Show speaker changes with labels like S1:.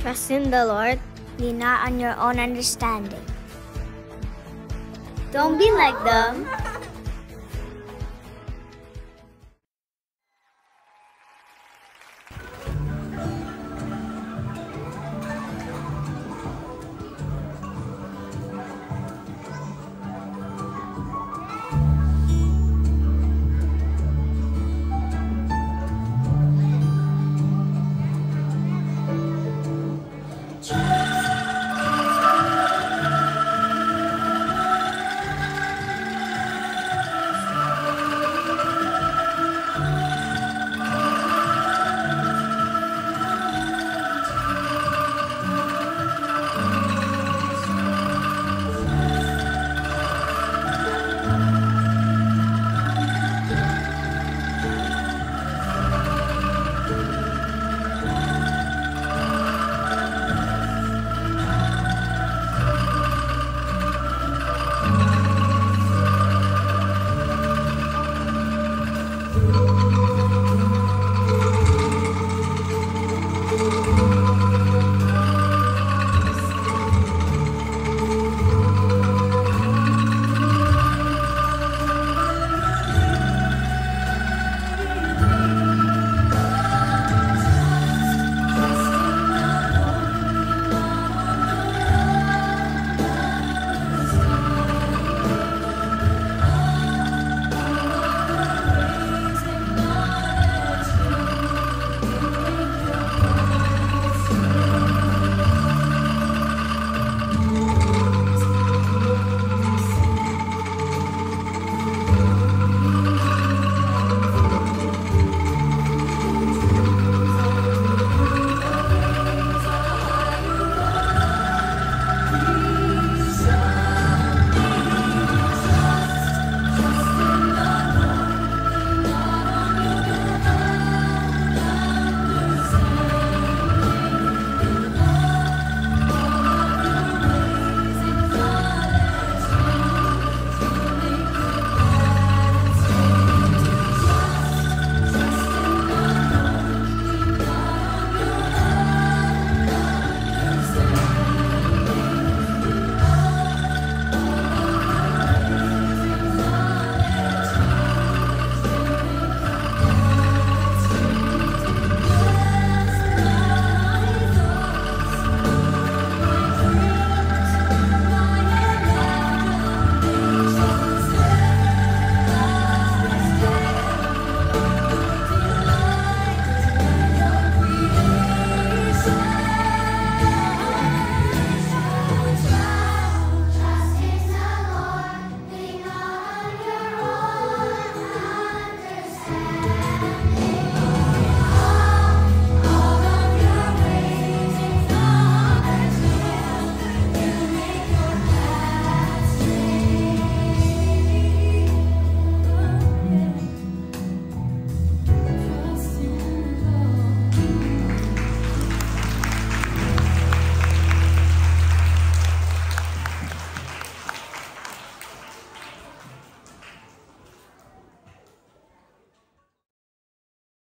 S1: Trust in the Lord.
S2: Lean not on your own understanding.
S1: Don't be like them.